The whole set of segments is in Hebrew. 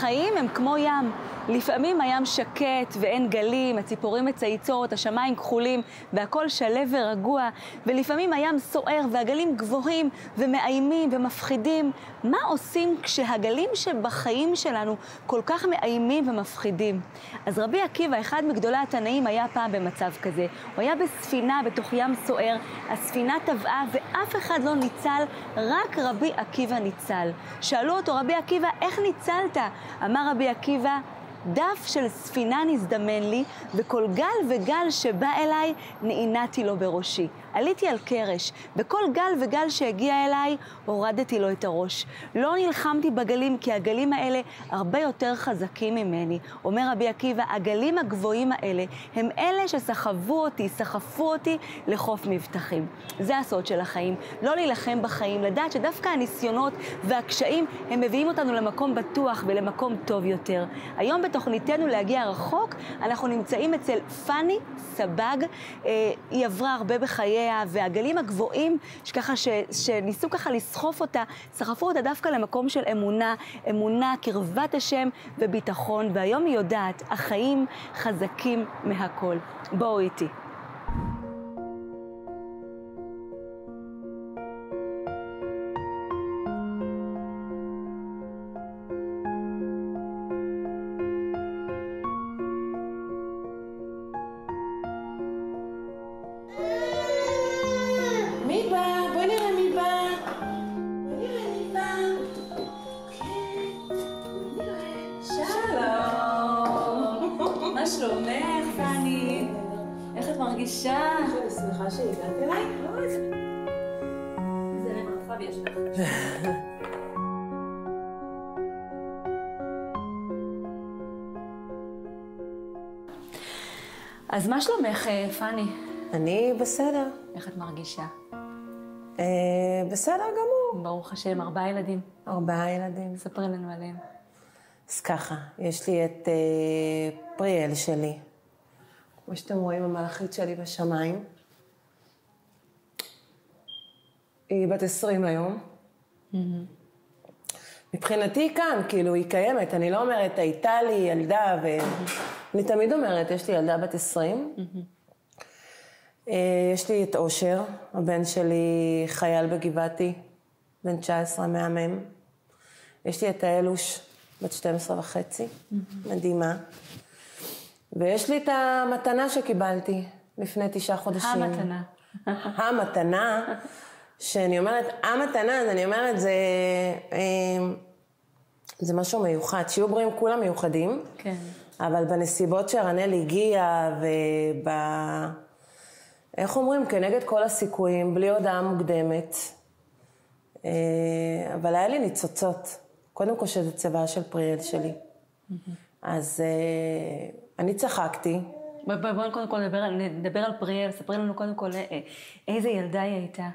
החיים הם כמו ים. לפעמים הים שקט ואין גלים, הציפורים מצייצות, השמיים כחולים והכל שלו ורגוע, ולפעמים הים סוער והגלים גבוהים ומאיימים ומפחידים. מה עושים כשהגלים שבחיים שלנו כל כך מאיימים ומפחידים? אז רבי עקיבא, אחד מגדולי התנאים, היה פעם במצב כזה. הוא היה בספינה בתוך ים סוער, הספינה טבעה ואף אחד לא ניצל, רק רבי עקיבא ניצל. שאלו אותו, רבי עקיבא, איך ניצלת? אמר רבי עקיבא, דף של ספינה נזדמן לי, וכל גל וגל שבא אליי, נעינתי לו בראשי. עליתי על קרש, וכל גל וגל שהגיע אליי, הורדתי לו את הראש. לא נלחמתי בגלים, כי הגלים האלה הרבה יותר חזקים ממני. אומר רבי עקיבא, הגלים הגבוהים האלה הם אלה שסחבו אותי, סחפו אותי לחוף מבטחים. זה הסוד של החיים. לא להילחם בחיים, לדעת שדווקא הניסיונות והקשיים, הם מביאים אותנו למקום בטוח ולמקום טוב יותר. היום בתוכניתנו להגיע רחוק, אנחנו נמצאים אצל פאני סבג. אה, היא עברה הרבה בחייה, והגלים הגבוהים, שככה, ש, שניסו ככה לסחוף אותה, סחפו אותה דווקא למקום של אמונה, אמונה, קרבת השם וביטחון, והיום היא יודעת, החיים חזקים מהכל. בואו איתי. אז מה שלומך, אה, פני? אני בסדר. איך את מרגישה? אה, בסדר גמור. ברוך השם, ארבעה ילדים. ארבעה ילדים. ספרי לנו עליהם. אז ככה, יש לי את אה, פריאל שלי. כמו שאתם רואים, המלאכית שלי בשמיים. היא בת 20 היום. מבחינתי היא כאן, כאילו, היא קיימת. אני לא אומרת, הייתה לי ילדה, ואני תמיד אומרת, יש לי ילדה בת 20. אה, יש לי את אושר, הבן שלי חייל בגבעתי, בן 19, מהמם. יש לי את האלוש, בת 12 וחצי, מדהימה. ויש לי את המתנה שקיבלתי לפני תשעה חודשים. המתנה. המתנה, שאני אומרת, המתנה, אז אני אומרת, זה, אה, זה משהו מיוחד. שיהיו בריאים כולם מיוחדים, כן. אבל בנסיבות שרנל הגיע, וב... איך אומרים? כנגד כל הסיכויים, בלי הודעה מוקדמת. אה, אבל היה לי ניצוצות. קודם כל שזה צבעה של פריאל שלי. אז אה, אני צחקתי. בואי בוא, בוא קודם כל נדבר, על- נדבר על פריאל, ספרי לנו קודם כל אה, איזה ילדה היא הייתה.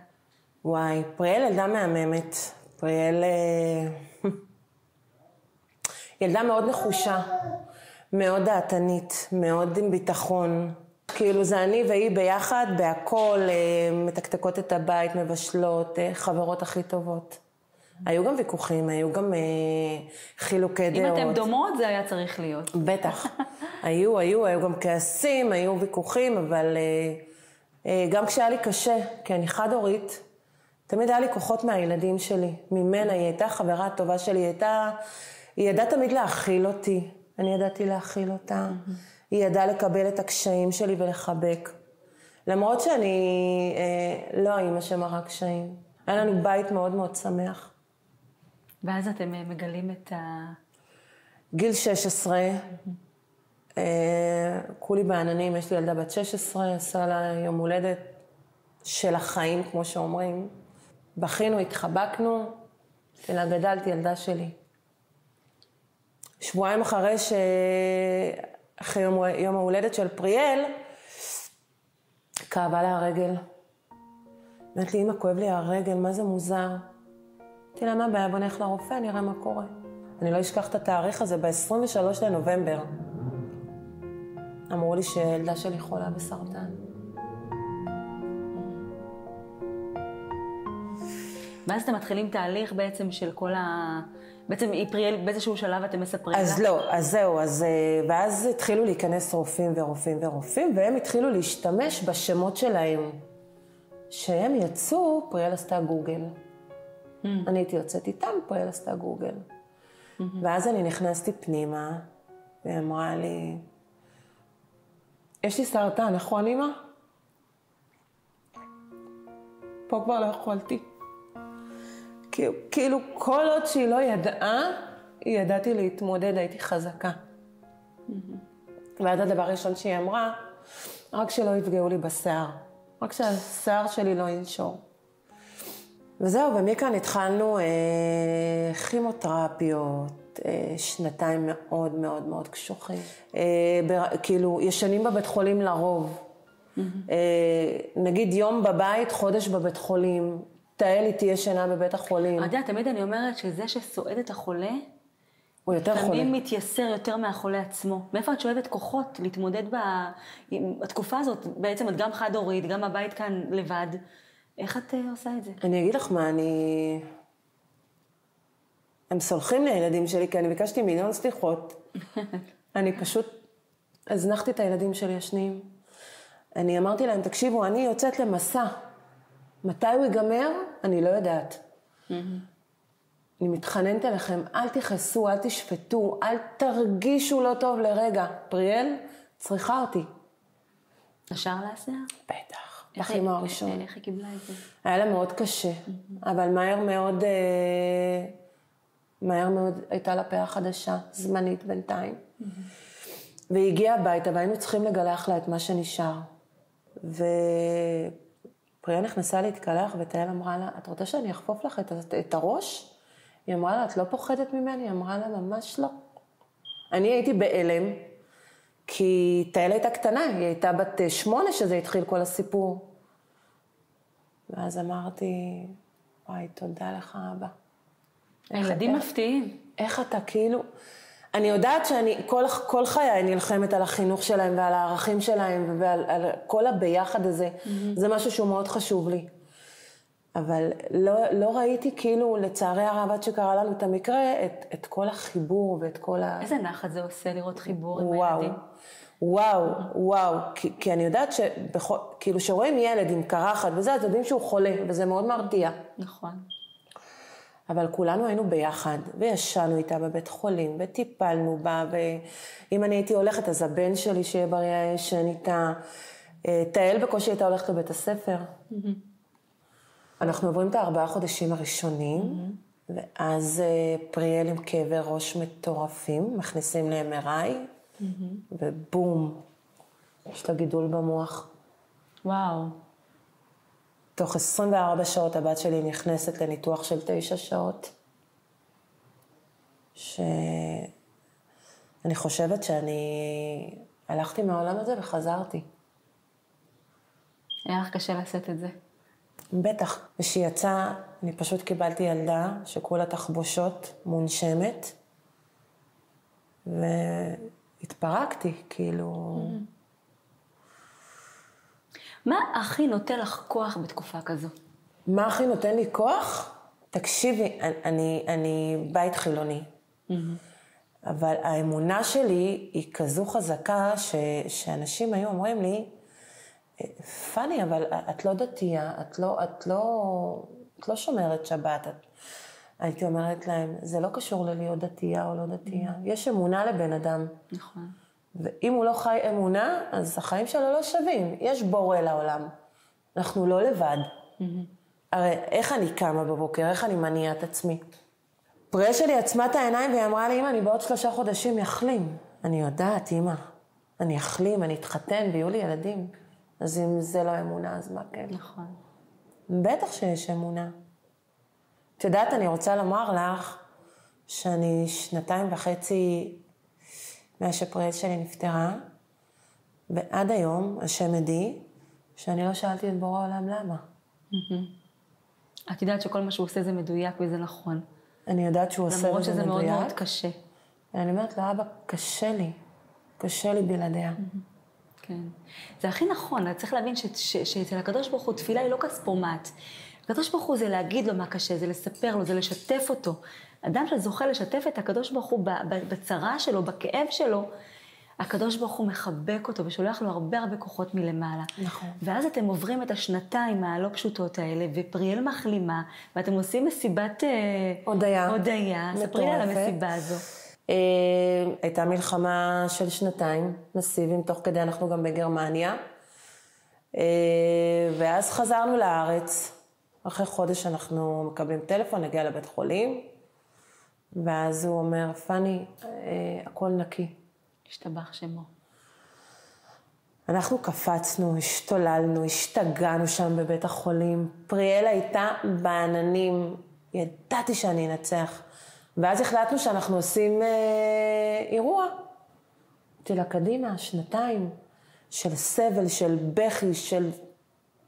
וואי, פריאל ילדה מהממת. פריאל... אה, ילדה מאוד נחושה, מאוד דעתנית, מאוד עם ביטחון. כאילו זה אני והיא ביחד, בהכל, אה, מתקתקות את הבית, מבשלות, אה, חברות הכי טובות. היו גם ויכוחים, היו גם אה, חילוקי אם דעות. אתן דומות, זה היה צריך להיות. בטח. היו, היו, היו גם כעסים, היו ויכוחים, אבל אה, אה, גם כשהיה לי קשה, כי אני חד-הורית, תמיד היה לי כוחות מהילדים שלי, ממנה, היא הייתה חברה טובה שלי, היא הייתה, היא ידעה תמיד להכיל אותי, אני ידעתי להכיל אותה, היא ידעה לקבל את הקשיים שלי ולחבק. למרות שאני אה, לא האימא שמראה קשיים. היה לנו בית מאוד מאוד שמח. ואז אתם אה, מגלים את ה... גיל 16, אה, כולי בעננים, יש לי ילדה בת 16, עשה לה יום הולדת של החיים, כמו שאומרים. בכינו, התחבקנו, אלא גדלתי ילדה שלי. שבועיים אחרי ש... אחרי יום, יום ההולדת של פריאל, כאבה לה הרגל. אמרת לי, אמא, כואב לי הרגל, מה זה מוזר? אמרתי לה, מה הבעיה? בוא נלך לרופא, נראה מה קורה. אני לא אשכח את התאריך הזה, ב-23 לנובמבר. אמרו לי שילדה שלי חולה בסרטן. ואז אתם מתחילים תהליך בעצם של כל בעצם היא פריאל, באיזשהו שלב אתם מספרים אז לה? לא, אז זהו, אז... אה, ואז התחילו להיכנס רופאים ורופאים ורופאים, והם התחילו להשתמש בשמות שלהם. שהם יצאו, פריאל עשתה גוגל. Mm. אני הייתי יוצאת איתם, פריאל עשתה גוגל. ואז אני נכנסתי פנימה, והיא אמרה לי, יש לי סרטן, נכון, אמא? פה כבר לא יכולתי. כאילו, כאילו, כל עוד שהיא לא ידעה, ידעתי להתמודד, הייתי חזקה. ואז הדבר הראשון שהיא אמרה, רק שלא יפגעו לי בשיער. רק שהשיער שלי לא ינשור. וזהו, ומכאן התחלנו אה, כימותרפיות, אה, שנתיים מאוד מאוד מאוד קשוחים. אה, בר, כאילו, ישנים בבית חולים לרוב. אה, נגיד יום בבית, חודש בבית חולים. תהל איתי ישנה בבית החולים. אתה יודע, תמיד אני אומרת שזה שסועד את החולה, הוא יותר חולה. לפעמים מתייסר יותר מהחולה עצמו. מאיפה את שואבת כוחות להתמודד ב... עם התקופה הזאת? בעצם את גם חד-הורית, גם הבית כאן לבד. איך את אה, עושה את זה? אני אגיד לך מה, אני... הם סולחים לילדים שלי, כי אני ביקשתי מיליון סליחות. אני פשוט הזנחתי את הילדים שלי ישנים. אני אמרתי להם, תקשיבו, אני יוצאת למסע. מתי הוא ייגמר? אני לא יודעת. אני מתחננת אליכם, אל תכעסו, אל תשפטו, אל תרגישו לא טוב לרגע. פריאל צריכה אותי. ישר להשיער? בטח, היא- הראשון. איך היא קיבלה את זה? היה לה מאוד קשה, אבל מהר מאוד, אה, מהר מאוד הייתה לה פאה חדשה, זמנית בינתיים. והיא הגיעה הביתה והיינו צריכים לגלח לה את מה שנשאר. ופריה נכנסה להתקלח ותהל אמרה לה, את רוצה שאני אחפוף לך את, את הראש? היא אמרה לה, את לא פוחדת ממני? היא אמרה לה, ממש לא. אני הייתי בהלם, כי תהל הייתה קטנה, היא הייתה בת אה, שמונה שזה התחיל כל הסיפור. ואז אמרתי, וואי, תודה לך, אבא. הילדים מפתיעים. איך אתה כאילו... אני יודעת שאני כל, כל חיי נלחמת על החינוך שלהם ועל הערכים שלהם ועל על כל הביחד הזה. זה משהו שהוא מאוד חשוב לי. אבל לא, לא ראיתי כאילו, לצערי הרב, עד שקרה לנו את המקרה, את, את כל החיבור ואת כל ה... איזה נחת זה עושה לראות חיבור עם וואו, הילדים. וואו, וואו, כי, כי אני יודעת שבכל, כאילו שרואים ילד עם קרחת וזה, אז יודעים שהוא חולה, וזה מאוד מרתיע. נכון. אבל כולנו היינו ביחד, וישנו איתה בבית חולים, וטיפלנו בה, ואם אני הייתי הולכת, אז הבן שלי שיהיה בריא היה ישן איתה. אה, תהל בקושי הייתה הולכת לבית הספר. אנחנו עוברים את הארבעה חודשים הראשונים, ואז אה, פריאל עם כאבי ראש מטורפים, מכניסים ל-MRI, ובום, יש לה גידול במוח. וואו. תוך 24 שעות הבת שלי נכנסת לניתוח של תשע שעות, שאני חושבת שאני הלכתי מהעולם הזה וחזרתי. היה לך קשה לשאת את זה. בטח. וכשהיא יצאה, אני פשוט קיבלתי ילדה שכולה תחבושות, מונשמת, והתפרקתי, כאילו... מה הכי נותן לך כוח בתקופה כזו? מה הכי נותן לי כוח? תקשיבי, אני, אני בית חילוני. אבל האמונה שלי היא כזו חזקה, ש, שאנשים היו אומרים לי, פאני, אבל את לא דתייה, את לא, את לא, את לא שומרת שבת. את... הייתי אומרת להם, זה לא קשור ללהיות דתייה או לא דתייה. יש אמונה לבן אדם. נכון. ואם הוא לא חי אמונה, אז החיים שלו לא שווים. יש בורא לעולם. אנחנו לא לבד. הרי איך אני קמה בבוקר, איך אני מניעה את עצמי? פריה שלי עצמה את העיניים והיא אמרה לי, אמא, אני בעוד שלושה חודשים יחלים. אני יודעת, אמא. אני אחלים, אני אתחתן ויהיו לי ילדים. אז אם זה לא אמונה, אז מה כן? נכון. בטח שיש אמונה. את יודעת, אני רוצה לומר לך שאני שנתיים וחצי מאז שפריאל שלי נפטרה, ועד היום, השם עדי, שאני לא שאלתי את בורא העולם למה. את יודעת שכל מה שהוא עושה זה מדויק וזה נכון. אני יודעת שהוא עושה למרות את זה שזה מאוד מדויק. מאוד קשה. ואני אומרת לו, אבא, קשה לי. קשה לי בלעדיה. כן. זה הכי נכון, צריך להבין שאצל הקדוש ברוך הוא תפילה היא לא כספומט. הקדוש ברוך הוא זה להגיד לו מה קשה, זה לספר לו, זה לשתף אותו. אדם שזוכה לשתף את הקדוש ברוך הוא בצרה שלו, בכאב שלו, הקדוש ברוך הוא מחבק אותו ושולח לו הרבה הרבה כוחות מלמעלה. נכון. ואז אתם עוברים את השנתיים הלא פשוטות האלה, ופריאל מחלימה, ואתם עושים מסיבת... אה, הודיה. הודיה. ספרי על. המסיבה הזו. אה, הייתה מלחמה של שנתיים, מסיביים, תוך כדי אנחנו גם בגרמניה. אה, ואז חזרנו לארץ. אחרי חודש אנחנו מקבלים טלפון, נגיע לבית חולים, ואז הוא אומר, פאני, אה, הכל נקי. השתבח שמו. אנחנו קפצנו, השתוללנו, השתגענו שם בבית החולים. פריאל הייתה בעננים, ידעתי שאני אנצח. ואז החלטנו שאנחנו עושים אה, אירוע. אמרתי לה, קדימה, שנתיים של סבל, של בכי, של...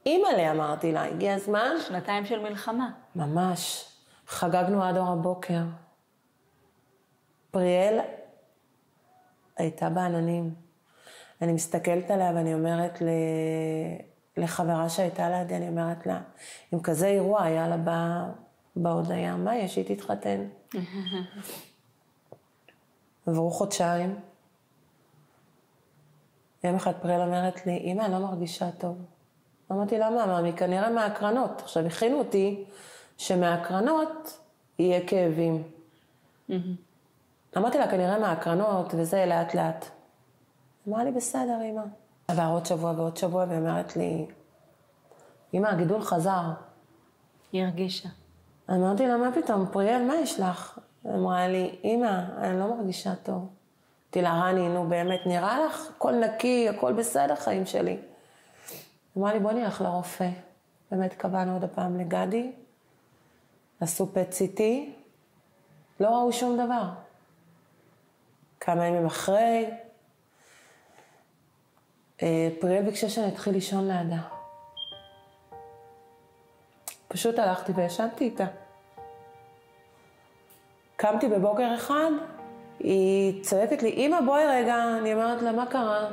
אימא'לה, אמרתי לה, הגיע הזמן. שנתיים של מלחמה. ממש. חגגנו עד אור הבוקר. פריאל הייתה בעננים. אני מסתכלת עליה ואני אומרת ל... לחברה שהייתה לידי, אני אומרת לה, אם כזה אירוע היה לה בא... בהודיה, מה יש? שהיא תתחתן. עברו חודשיים. יום אחד פריאל אומרת לי, אמא, אני לא מרגישה טוב. אמרתי לה, מה, מה, כנראה מהקרנות. עכשיו, הכינו אותי שמהקרנות יהיה כאבים. אמרתי לה, כנראה מהקרנות, וזה לאט לאט. אמרה לי, בסדר, אמא. עבר עוד שבוע ועוד שבוע, והיא אומרת לי, אמא, הגידול חזר. היא הרגישה. אמרתי לה, מה פתאום, פריאל, מה יש לך? אמרה לי, אמא, אני לא מרגישה טוב. אמרתי לה, רני, נו באמת, נראה לך הכל נקי, הכל בסדר, חיים שלי. אמרה לי, בוא נלך לרופא. באמת קבענו עוד הפעם לגדי, עשו פט סיטי, לא ראו שום דבר. כמה ימים אחרי, אה, פריאל ביקשה שאני אתחיל לישון לידה. פשוט הלכתי וישנתי איתה. קמתי בבוקר אחד, היא צועקת לי, אמא, בואי רגע. אני אומרת לה, מה קרה?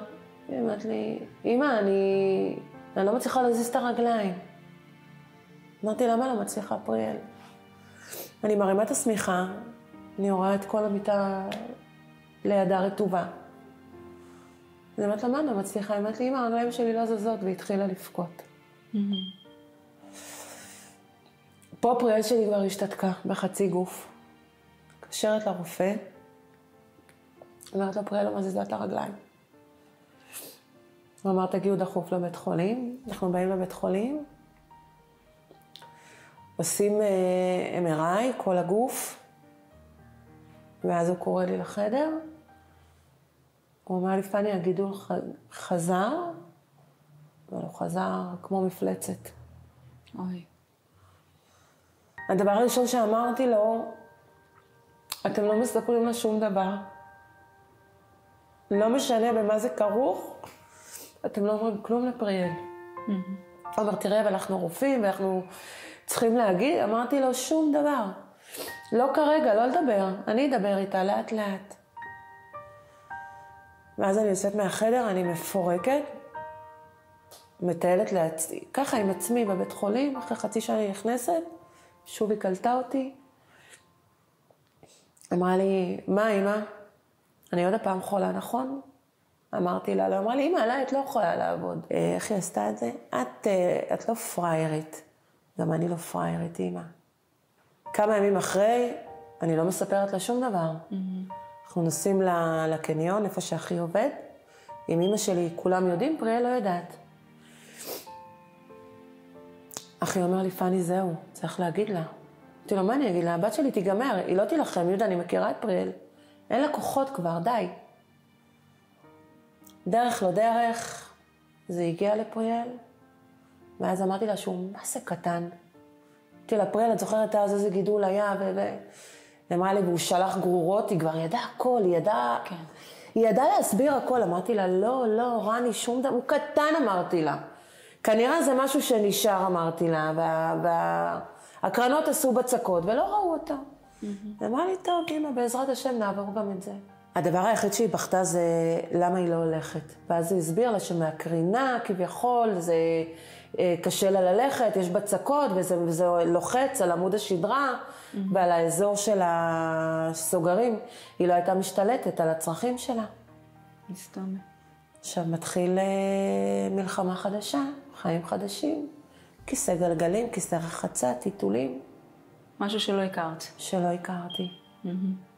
היא אומרת לי, אמא, אני, אני לא מצליחה להזיז את הרגליים. אמרתי, למה לא מצליחה, פריאל? אני מרימה את השמיכה, אני רואה את כל המיטה לידה רטובה. אני אומרת לה, מה, לא מצליחה? היא אומרת לי, אמא, הרגליים שלי לא זזות, והיא התחילה לבכות. פה פריאל שלי כבר השתתקה בחצי גוף. מתקשרת לרופא, אומרת לו, פריאל לא מזיזה את הרגליים. הוא אמר, תגיעו דחוף לבית חולים. אנחנו באים לבית חולים, עושים אה, MRI, כל הגוף, ואז הוא קורא לי לחדר. הוא אומר לי, פאני, הגידול ח- חזר, אבל הוא חזר כמו מפלצת. אוי. הדבר הראשון שאמרתי לו, אתם לא מספרים לה שום דבר. לא משנה במה זה כרוך, אתם לא אומרים כלום לפריאל. הוא אמר, תראה, אבל אנחנו רופאים ואנחנו צריכים להגיד, אמרתי לו, שום דבר. לא כרגע, לא לדבר, אני אדבר איתה לאט לאט. ואז אני יוצאת מהחדר, אני מפורקת, מטיילת לעצמי, ככה עם עצמי בבית חולים, אחרי חצי שנה אני נכנסת, שוב היא קלטה אותי. אמרה לי, מה אמא? אני עוד הפעם חולה, נכון? אמרתי לה, לא, אמרה לי, אמא, עליי את לא יכולה לעבוד. "אה, איך היא עשתה את זה? את, אה, את לא פריירית. גם אני לא פריירית, אמא. כמה ימים אחרי, אני לא מספרת לה שום דבר. אנחנו נוסעים לקניון, איפה שאחי עובד. עם אמא שלי, כולם יודעים, פריאל לא יודעת. אחי אומר לי, פאני, זהו, צריך להגיד לה. אמרתי לו, מה אני אגיד לה? הבת שלי תיגמר, היא לא תילחם, יהודה, אני מכירה את פריאל. אין לה כוחות כבר, די. דרך לא דרך, זה הגיע לפריאל, ואז אמרתי לה שהוא מה זה קטן. אמרתי לה, פריאל, את זוכרת אז איזה גידול היה, ו... ו-" היא אמרה לי, והוא שלח גרורות, היא כבר ידעה הכל, היא ידעה... כן. היא ידעה להסביר הכל. אמרתי לה, לא, לא, רני, שום דבר, הוא קטן, אמרתי לה. כנראה זה משהו שנשאר, אמרתי לה, וה... וה... עשו בצקות ולא ראו אותה. היא אמרה לי, טוב, אמא, בעזרת השם נעבור גם את זה. הדבר היחיד שהיא בכתה זה למה היא לא הולכת. ואז היא הסביר לה שמהקרינה, כביכול, זה אה, קשה לה ללכת, יש בה צקות, וזה, וזה לוחץ על עמוד השדרה mm-hmm. ועל האזור של הסוגרים. היא לא הייתה משתלטת על הצרכים שלה. מסתום. עכשיו מתחיל אה, מלחמה חדשה, חיים חדשים, כיסא גלגלים, כיסא רחצה, טיטולים. משהו שלא הכרת. שלא הכרתי. Mm-hmm.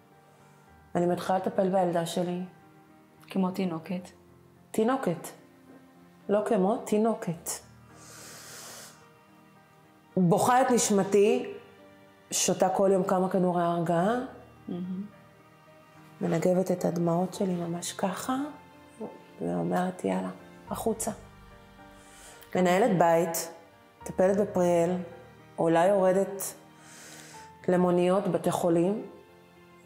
אני מתחילה לטפל בילדה שלי. כמו תינוקת. תינוקת. לא כמו, תינוקת. בוכה את נשמתי, שותה כל יום כמה כדורי הרגעה, mm-hmm. מנגבת את הדמעות שלי ממש ככה, ואומרת, יאללה, החוצה. מנהלת בית, מטפלת בפריאל, אולי יורדת למוניות, בתי חולים.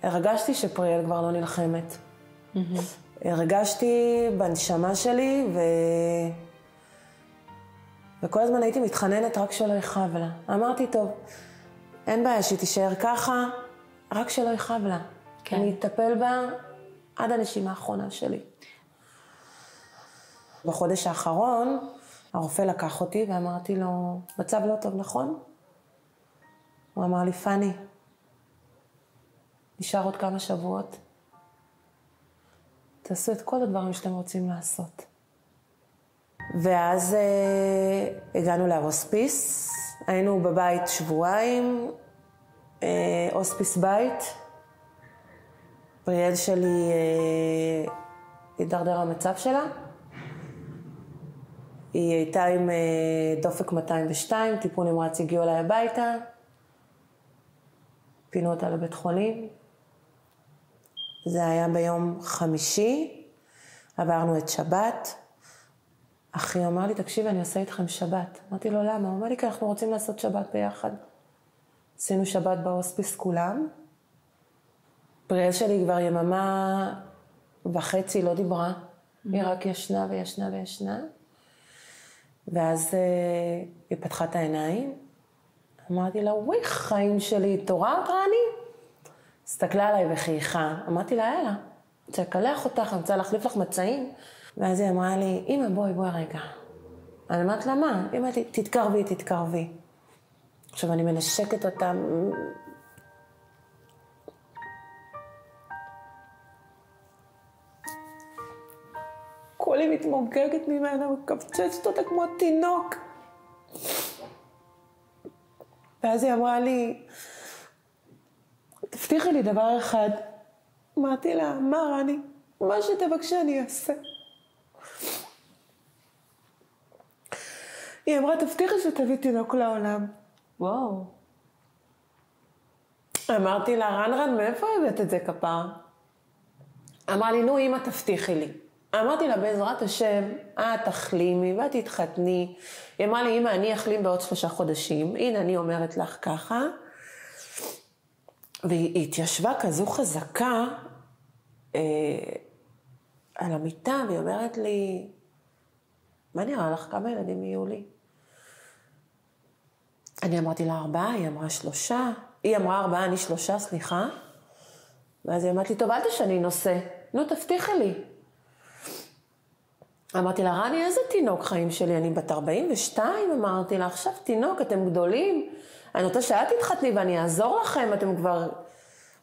הרגשתי שפריאל כבר לא נלחמת. Mm-hmm. הרגשתי בנשמה שלי, ו... וכל הזמן הייתי מתחננת רק שלא יכאב לה. אמרתי, טוב, אין בעיה שהיא תישאר ככה, רק שלא יכאב לה. כן. אני אטפל בה עד הנשימה האחרונה שלי. בחודש האחרון, הרופא לקח אותי ואמרתי לו, מצב לא טוב, נכון? הוא אמר לי, פאני, נשאר עוד כמה שבועות. תעשו את כל הדברים שאתם רוצים לעשות. ואז אה, הגענו להוספיס, היינו בבית שבועיים, אה, הוספיס בית. פריאל שלי אה, הידרדר המצב שלה. היא הייתה עם אה, דופק 202, טיפול נמרץ הגיעו אליי הביתה, פינו אותה לבית חולים. זה היה ביום חמישי, עברנו את שבת. אחי אמר לי, תקשיבי, אני עושה איתכם שבת. אמרתי לו, למה? הוא אמר לי, כי אנחנו רוצים לעשות שבת ביחד. עשינו שבת בהוספיס כולם. פריאל שלי כבר יממה וחצי לא דיברה. Mm-hmm. היא רק ישנה וישנה וישנה. ואז אה, היא פתחה את העיניים. אמרתי לה, וואי, חיים שלי, התעוררת, רני? הסתכלה עליי וחייכה. אמרתי לה, יאללה, רוצה לקלח אותך, אני רוצה להחליף לך מצעים. ואז היא אמרה לי, אמא, בואי, בואי רגע. אני אמרת לה, מה? היא אמרת לי, תתקרבי, תתקרבי. עכשיו, אני מנשקת אותה. כולי מתמוגגת ממנה, מקפצצת אותה כמו תינוק. ואז היא אמרה לי, תבטיחי לי דבר אחד. אמרתי לה, מה רני? מה שתבקשי אני אעשה. היא אמרה, תבטיחי שתביא תינוק לעולם. וואו. אמרתי לה, רן רן, מאיפה הבאת את זה כפר? אמרה לי, נו, אמא, תבטיחי לי. אמרתי לה, בעזרת השם, את תחלימי ואת תתחתני. היא אמרה לי, אמא, אני אחלים בעוד שלושה חודשים. הנה, אני אומרת לך ככה. והיא התיישבה כזו חזקה אה, על המיטה, והיא אומרת לי, מה נראה לך? כמה ילדים יהיו לי? אני אמרתי לה ארבעה, היא אמרה שלושה. היא אמרה ארבעה, אני שלושה, סליחה. ואז היא אמרת לי, טוב, אל תשני נושא. נו, תבטיחי לי. אמרתי לה, רני, איזה תינוק חיים שלי? אני בת 42, אמרתי לה, עכשיו תינוק, אתם גדולים. אני רוצה שאת תתחתני ואני אעזור לכם, אתם כבר...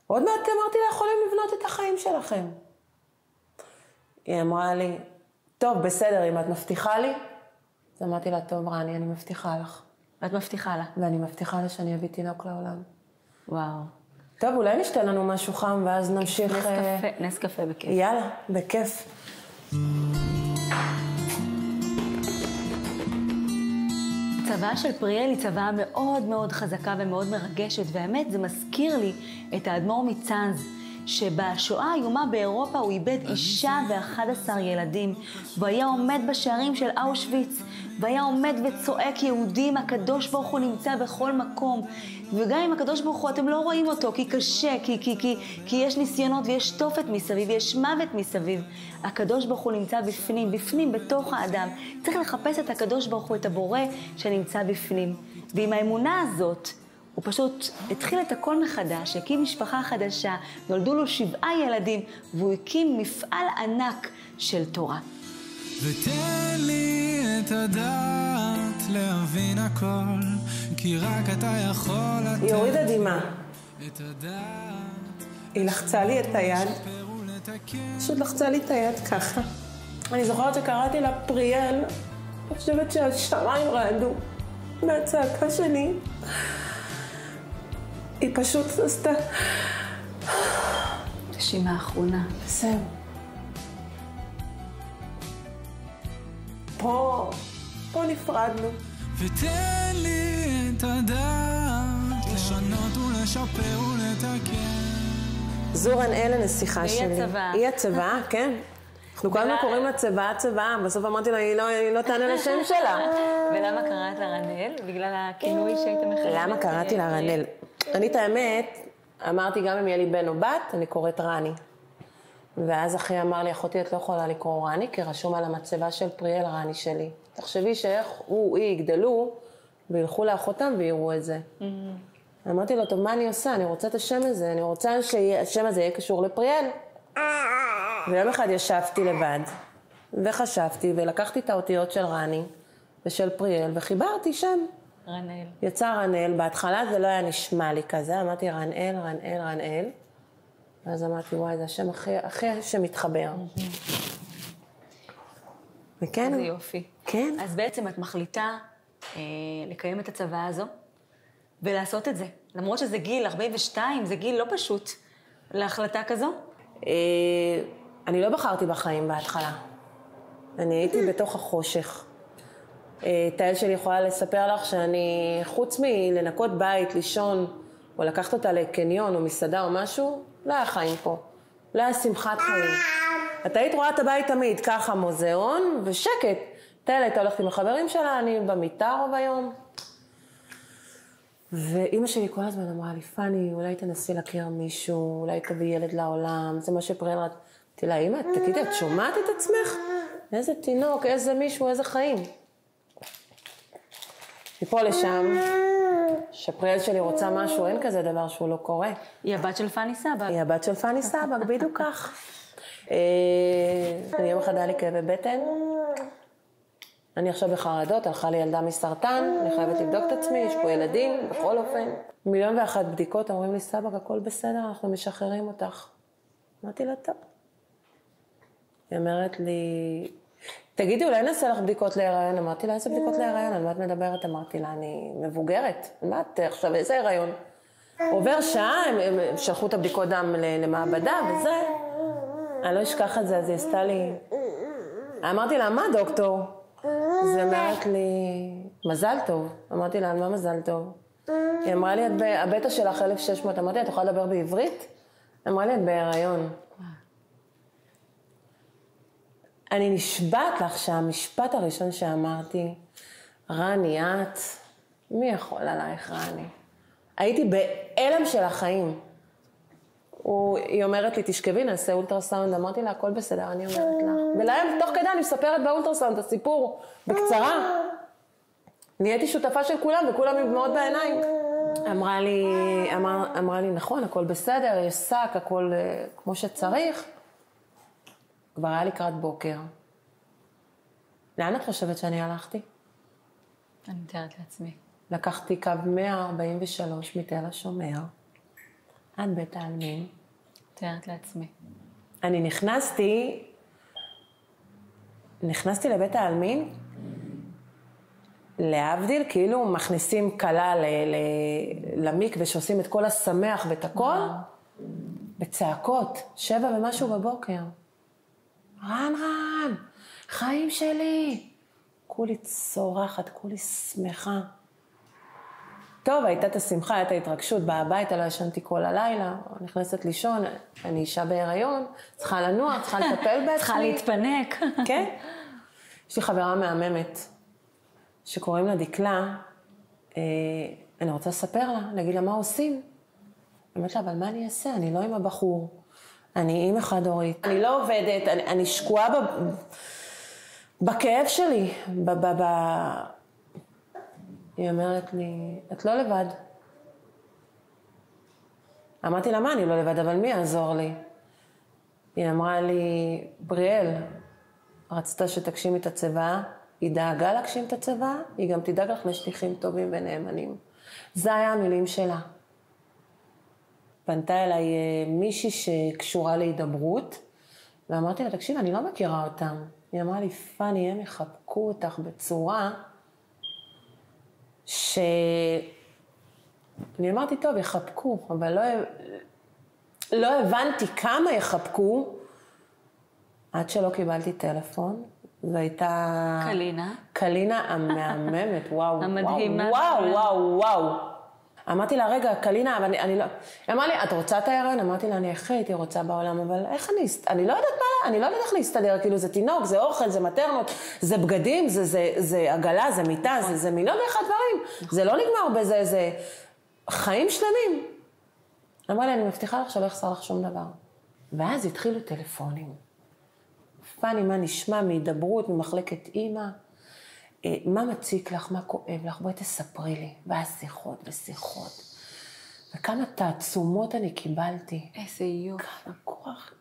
עוד מעט אמרתי לה, יכולים לבנות את החיים שלכם. היא אמרה לי, טוב, בסדר, אם את מבטיחה לי? אז אמרתי לה, טוב, רני, אני מבטיחה לך. ואת מבטיחה לה. ואני מבטיחה לה שאני אביא תינוק לעולם. וואו. טוב, אולי נשתה לנו משהו חם, ואז נמשיך... נס אה, קפה, נס קפה בכיף. יאללה, בכיף. הצוואה של פריאל היא צוואה מאוד מאוד חזקה ומאוד מרגשת, והאמת, זה מזכיר לי את האדמו"ר מצאנז, שבשואה האיומה באירופה הוא איבד אישה ואחד עשר ילדים, והוא היה עומד בשערים של אושוויץ, והיה עומד וצועק יהודים, הקדוש ברוך הוא נמצא בכל מקום. וגם אם הקדוש ברוך הוא, אתם לא רואים אותו, כי קשה, כי, כי, כי, כי יש ניסיונות ויש תופת מסביב, יש מוות מסביב. הקדוש ברוך הוא נמצא בפנים, בפנים, בתוך האדם. צריך לחפש את הקדוש ברוך הוא, את הבורא שנמצא בפנים. ועם האמונה הזאת, הוא פשוט התחיל את הכל מחדש, הקים משפחה חדשה, נולדו לו שבעה ילדים, והוא הקים מפעל ענק של תורה. ותן לי את הדעת להבין הכל, כי רק אתה יכול לתת היא הורידה דמעה. את הדעת, היא לחצה לי את היד. פשוט לחצה לי את היד ככה. אני זוכרת שקראתי לה פריאל, אני חושבת שהשמיים רעדו מהצעקה שלי. היא פשוט עשתה... נשימה אחרונה. זהו. פה, פה נפרדנו. ותן לי את הדעת, לשנות ולשפר ולתקן. זו רנאל הנסיכה והיא שלי. הצוואה. היא הצוואה, כן. אנחנו כל הזמן קוראים לה צוואה צוואה, בסוף אמרתי לה, היא לא, היא לא תענה לשם שלה. ולמה קראת לה רנאל? בגלל הכינוי שהיית מחייבת? למה קראתי לה רנאל? אני את האמת, אמרתי גם אם יהיה לי בן או בת, אני קוראת רני. ואז אחי אמר לי, אחותי, את לא יכולה לקרוא רני, כי רשום על המצבה של פריאל רני שלי. תחשבי שאיך הוא, היא יגדלו, וילכו לאחותם ויראו את זה. אמרתי לו, טוב, מה אני עושה? אני רוצה את השם הזה, אני רוצה שהשם הזה יהיה קשור לפריאל. ויום אחד ישבתי לבד, וחשבתי, ולקחתי את האותיות של רני ושל פריאל, וחיברתי שם. רנאל. יצא רנאל, בהתחלה זה לא היה נשמע לי כזה, אמרתי רנאל, רנאל, רנאל. ואז אמרתי, וואי, זה השם הכי, הכי שמתחבר. וכן, איזה יופי. כן. אז בעצם את מחליטה אה, לקיים את הצוואה הזו ולעשות את זה. למרות שזה גיל 42, זה גיל לא פשוט להחלטה כזו. אה, אני לא בחרתי בחיים בהתחלה. אני הייתי בתוך החושך. אה, תהל שלי יכולה לספר לך שאני, חוץ מלנקות בית, לישון, או לקחת אותה לקניון או מסעדה או משהו, לא היה חיים פה. לא היה שמחת חיים. את היית רואה את הבית תמיד, ככה מוזיאון ושקט. תהל הייתה הולכת עם החברים שלה, אני במיטה רוב היום. ואימא שלי כל הזמן אמרה לי, פאני, אולי תנסי להכיר מישהו, אולי תביא ילד לעולם, זה מה רצה. אמרתי לה, אימא, תגידי, את שומעת את עצמך? איזה תינוק, איזה מישהו, איזה חיים. מפה לשם, שפריאל שלי רוצה משהו, אין כזה דבר שהוא לא קורה. היא הבת של פאני סבא. היא הבת של פאני סבק, בדיוק כך. אה, אני יום אחד היה לי כאבי בטן. אני עכשיו בחרדות, הלכה לי ילדה מסרטן, אני חייבת לבדוק את עצמי, יש פה ילדים, בכל אופן. מיליון ואחת בדיקות, אומרים לי, סבק, הכל בסדר, אנחנו משחררים אותך. אמרתי לה, טוב. היא אומרת לי, תגידי, אולי נעשה לך בדיקות להיריון? אמרתי לה, איזה בדיקות להיריון? על מה את מדברת? אמרתי לה, אני מבוגרת. מה את עכשיו, איזה הריון? עובר שעה, הם, הם, שלחו את הבדיקות דם למעבדה, וזה. אני לא אשכח את זה, אז היא עשתה לי... אמרתי לה, מה דוקטור? אז היא אומרת לי, מזל טוב. אמרתי לה, על מה מזל טוב? היא אמרה לי, "את ב- הבטא שלך 1,600. אמרתי לה, את יכולה לדבר בעברית? אמרה לי, את בהיריון. אני נשבעת לך שהמשפט הראשון שאמרתי, רני, את, מי יכול עלייך, רני? הייתי בהלם של החיים. הוא, היא אומרת לי, תשכבי, נעשה אולטרסאונד. אמרתי לה, הכל בסדר, אני אומרת לך. ולהם, תוך כדי, אני מספרת באולטרסאונד את הסיפור, בקצרה. נהייתי שותפה של כולם, וכולם עם דמעות בעיניים. אמרה לי, אמר, אמרה לי, נכון, הכל בסדר, יש שק, הכל אה, כמו שצריך. כבר היה לקראת בוקר. לאן את חושבת שאני הלכתי? אני מתארת לעצמי. לקחתי קו 143 מתל השומר עד בית העלמין. מתארת לעצמי. אני נכנסתי, נכנסתי לבית העלמין, להבדיל, כאילו מכניסים כלה ל- ל- למקווה שעושים את כל השמח ואת הכל, בצעקות, שבע ומשהו בבוקר. רן רן, חיים שלי. כולי צורחת, כולי שמחה. טוב, הייתה את השמחה, הייתה ההתרגשות, באה הביתה, לא ישנתי כל הלילה, נכנסת לישון, אני אישה בהיריון, צריכה לנוע, צריכה לטפל בעצמי. צריכה להתפנק. כן. יש לי חברה מהממת, שקוראים לה דקלה, אה, אני רוצה לספר לה, להגיד לה מה עושים. אני אומרת לה, אבל מה אני אעשה? אני לא עם הבחור. אני אימא חד-הורית. אני לא עובדת, אני, אני שקועה ב, בכאב שלי. ב, ב, ב... היא אומרת לי, את לא לבד. אמרתי לה, מה, אני לא לבד, אבל מי יעזור לי? היא אמרה לי, בריאל, רצתה שתגשימי את הצבא, היא דאגה להגשים את הצבא, היא גם תדאג לך לשליחים טובים ונאמנים. זה היה המילים שלה. פנתה אליי אה, מישהי שקשורה להידברות, ואמרתי לה, תקשיב, אני לא מכירה אותם. היא אמרה לי, פאני, הם יחבקו אותך בצורה ש... אני אמרתי, טוב, יחבקו, אבל לא, לא הבנתי כמה יחבקו עד שלא קיבלתי טלפון, והייתה... קלינה. קלינה המהממת, וואו. המדהימה. וואו, וואו, וואו. אמרתי לה, רגע, קלינה, אבל אני, אני לא... היא אמרה לי, את רוצה את ההיריון? אמרתי לה, אני הכי הייתי רוצה בעולם, אבל איך אני... אני לא יודעת מה... אני לא יודעת איך להסתדר, כאילו, זה תינוק, זה אוכל, זה מטרנות, זה בגדים, זה, זה, זה עגלה, זה מיטה, זה, זה מיליון ואחד דברים. זה לא נגמר בזה, זה חיים שלמים. אמרה לי, אני מבטיחה לך שלא יחסר לך שום דבר. ואז התחילו טלפונים. פאני, מה נשמע מהידברות, ממחלקת אימא. אה, מה מציק לך, מה כואב לך, בואי תספרי לי. ואז שיחות ושיחות. וכמה תעצומות אני קיבלתי. איזה יופי. כמה כוח.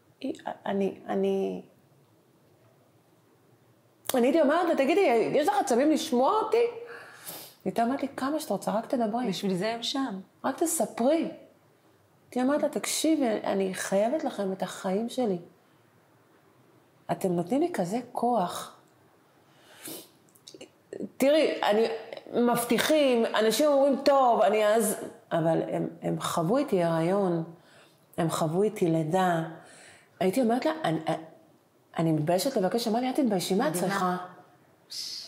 אני, אני... אני הייתי אומרת לה, תגידי, יש לך עצבים לשמוע אותי? היא הייתה אומרת לי, כמה שאתה רוצה, רק תדברי. בשביל זה הם שם. רק תספרי. הייתי אומרת לה, תקשיבי, אני חייבת לכם את החיים שלי. אתם נותנים לי כזה כוח. תראי, אני, מבטיחים, אנשים אומרים, טוב, אני אז... אבל הם, הם חוו איתי הריון, הם חוו איתי לידה. הייתי אומרת לה, אני, אני מתביישת לבקש, אמרה לי, אל תתביישי, מה את צריכה?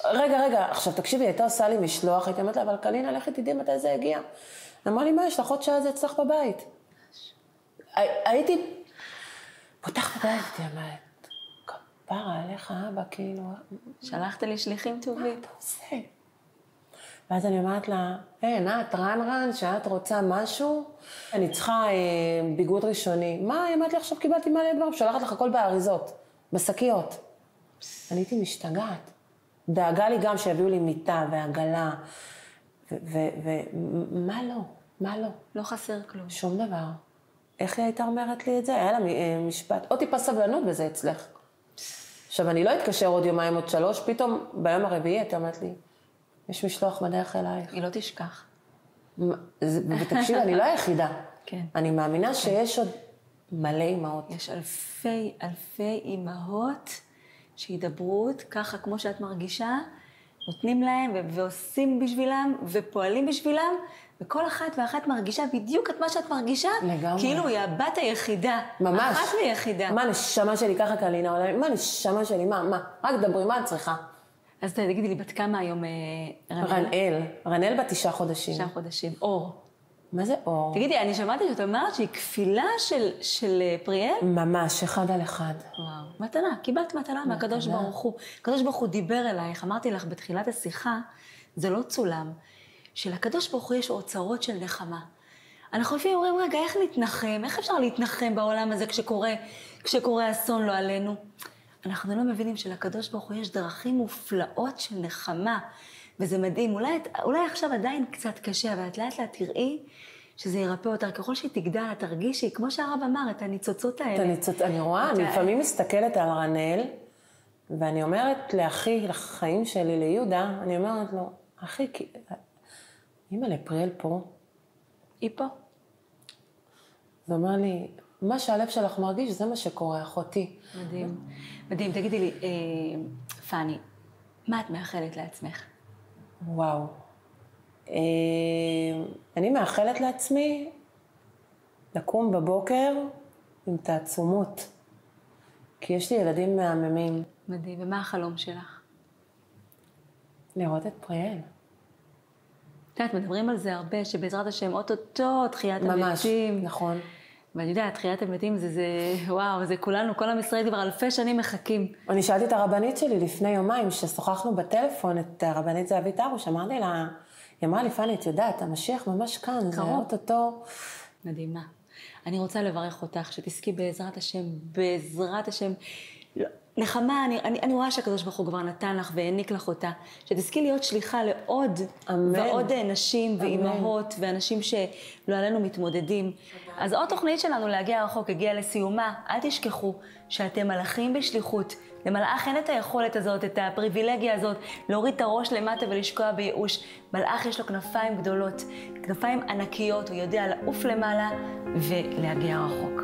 רגע, רגע, עכשיו תקשיבי, הייתה עושה לי משלוח, הייתי אומרת לה, אבל קלינה, לכי תדעי מתי זה יגיע. אמרה לי, מה, יש לך עוד שעה זה אצלך בבית. הייתי פותחת את הדלת, הייתי אומרת, כפרה עליך, אבא, כאילו... שלחת לי שליחים טובים. מה אתה עושה? ואז אני אומרת לה, אין, את רן רן, שאת רוצה משהו, אני צריכה אה, ביגוד ראשוני. מה, היא אמרת לי, עכשיו קיבלתי מלא דברים, שולחת לך הכל באריזות, בשקיות. אני הייתי משתגעת. דאגה לי גם שיביאו לי מיטה ועגלה, ומה לא? מה לא? לא חסר כלום. שום דבר. איך היא הייתה אומרת לי את זה? היה לה אה, משפט, עוד טיפה סבלנות וזה אצלך. עכשיו, אני לא אתקשר עוד יומיים, עוד שלוש, פתאום ביום הרביעי הייתה אומרת לי, יש משלוח בדרך אלייך. היא לא תשכח. ותקשיבי, אני לא היחידה. כן. אני מאמינה שיש עוד מלא אימהות. יש אלפי אלפי אימהות שהידברות, ככה כמו שאת מרגישה, נותנים להם ועושים בשבילם ופועלים בשבילם, וכל אחת ואחת מרגישה בדיוק את מה שאת מרגישה. לגמרי. כאילו היא הבת היחידה. ממש. אחת ויחידה. מה נשמה שלי ככה קלינה עולה? מה נשמה שלי? מה, מה? רק דברי, מה את צריכה? אז תגידי לי, בת כמה היום אה, רנאל? רנאל. רנאל בת תשעה חודשים. תשעה חודשים. אור. מה זה אור? תגידי, אני שמעתי שאת אומרת שהיא כפילה של, של אה, פריאל? ממש, אחד על אחד. וואו, מתנה, קיבלת מתנה מהקדוש ברוך הוא. הקדוש ברוך הוא דיבר אלייך, אמרתי לך בתחילת השיחה, זה לא צולם, שלקדוש ברוך הוא יש אוצרות של נחמה. אנחנו לפעמים אומרים, רגע, איך נתנחם? איך אפשר להתנחם בעולם הזה כשקורה, כשקורה אסון לא עלינו? אנחנו לא מבינים שלקדוש ברוך הוא יש דרכים מופלאות של נחמה, וזה מדהים. אולי, אולי עכשיו עדיין קצת קשה, אבל את לאט לאט תראי שזה ירפא אותה. ככל שהיא תגדל, את תרגישי, כמו שהרב אמר, את הניצוצות האלה. את הניצוצות, אני רואה, אני לפעמים מסתכלת על רנאל, ואני אומרת לאחי, לחיים שלי, ליהודה, אני אומרת לו, אחי, אימא לפריאל פה. היא פה. זה אומר לי, מה שהלב שלך מרגיש, זה מה שקורה, אחותי. מדהים. מדהים. תגידי לי, אה, פאני, מה את מאחלת לעצמך? וואו. אה, אני מאחלת לעצמי לקום בבוקר עם תעצומות, כי יש לי ילדים מהממים. מדהים. ומה החלום שלך? לראות את פריאל. את יודעת, מדברים על זה הרבה, שבעזרת השם, אוטוטו תחיית המתים. ממש, נכון. ואני יודעת, תחיית המתים זה, זה, וואו, זה כולנו, כל עם ישראל כבר אלפי שנים מחכים. אני שאלתי את הרבנית שלי לפני יומיים, ששוחחנו בטלפון, את הרבנית זהבית ארוש, אמרתי לה, היא אמרה לי, פאני, את יודעת, המשיח ממש כאן, זה אוטוטו. מדהימה. אני רוצה לברך אותך, שתזכי בעזרת השם, בעזרת השם, לא, נחמה, אני, אני, אני רואה שהקדוש ברוך הוא כבר נתן לך והעניק לך אותה, שתזכי להיות שליחה לעוד אמן. ועוד אה, נשים ואימהות ואנשים שלא עלינו מתמודדים. אז עוד תוכנית שלנו להגיע רחוק הגיעה לסיומה. אל תשכחו שאתם מלאכים בשליחות. למלאך אין את היכולת הזאת, את הפריבילגיה הזאת, להוריד את הראש למטה ולשקוע בייאוש. מלאך יש לו כנפיים גדולות, כנפיים ענקיות, הוא יודע לעוף למעלה ולהגיע רחוק.